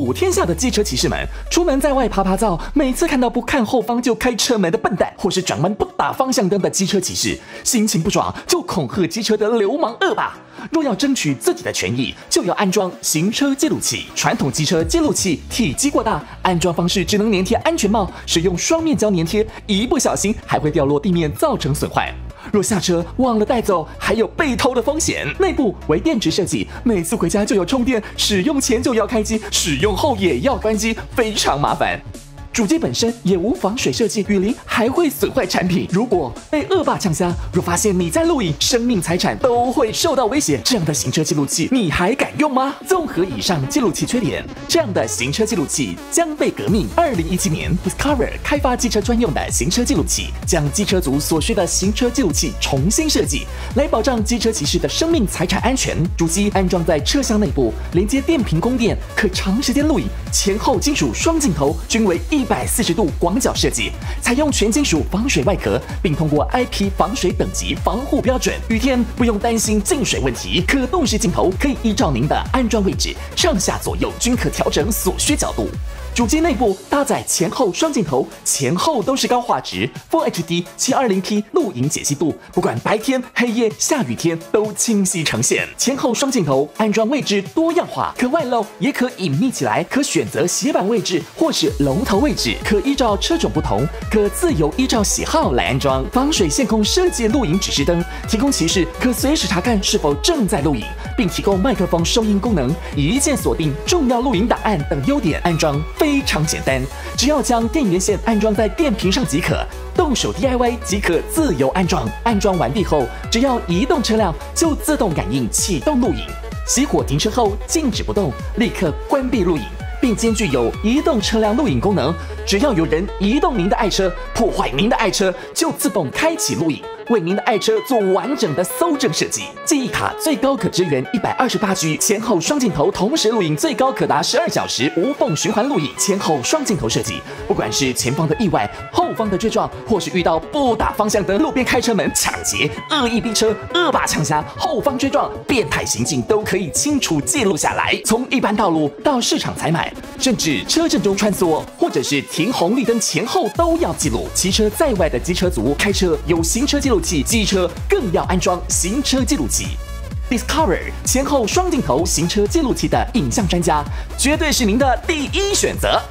普天下的机车骑士们，出门在外爬爬灶，每次看到不看后方就开车门的笨蛋，或是转弯不打方向灯的机车骑士，心情不爽就恐吓机车的流氓恶霸。若要争取自己的权益，就要安装行车记录器。传统机车记录器体积过大，安装方式只能粘贴安全帽，使用双面胶粘贴，一不小心还会掉落地面，造成损坏。若下车忘了带走，还有被偷的风险。内部为电池设计，每次回家就要充电，使用前就要开机，使用后也要关机，非常麻烦。主机本身也无防水设计，雨淋还会损坏产品。如果被恶霸呛瞎，若发现你在录影，生命财产都会受到威胁。这样的行车记录器，你还敢用吗？综合以上记录器缺点，这样的行车记录器将被革命。二零一七年，Discover 开发机车专用的行车记录器，将机车族所需的行车记录器重新设计，来保障机车骑士的生命财产安全。主机安装在车厢内部，连接电瓶供电，可长时间录影。前后金属双镜头均为一。百四十度广角设计，采用全金属防水外壳，并通过 IP 防水等级防护标准，雨天不用担心进水问题。可动式镜头可以依照您的安装位置，上下左右均可调整所需角度。主机内部搭载前后双镜头，前后都是高画质，Full HD 七二零 P 录影解析度，不管白天、黑夜、下雨天都清晰呈现。前后双镜头安装位置多样化，可外露也可隐秘起来，可选择斜板位置或是龙头位置，可依照车种不同，可自由依照喜好来安装。防水线控设计录影指示灯，提供骑士可随时查看是否正在录影，并提供麦克风收音功能，一键锁定重要录影档案等优点。安装非。非常简单，只要将电源线安装在电瓶上即可，动手 DIY 即可自由安装。安装完毕后，只要移动车辆就自动感应启动录影。熄火停车后静止不动，立刻关闭录影，并兼具有移动车辆录影功能。只要有人移动您的爱车，破坏您的爱车，就自动开启录影。为您的爱车做完整的搜证设计，记忆卡最高可支援一百二十八 G，前后双镜头同时录影，最高可达十二小时无缝循环录影。前后双镜头设计，不管是前方的意外、后方的追撞，或是遇到不打方向灯、路边开车门、抢劫、恶意逼车、恶霸抢侠、后方追撞、变态行径，都可以清楚记录下来。从一般道路到市场采买，甚至车阵中穿梭，或者是停红绿灯前后都要记录。骑车在外的机车族，开车有行车记录器。机车更要安装行车记录器，Discover 前后双镜头行车记录器的影像专家，绝对是您的第一选择。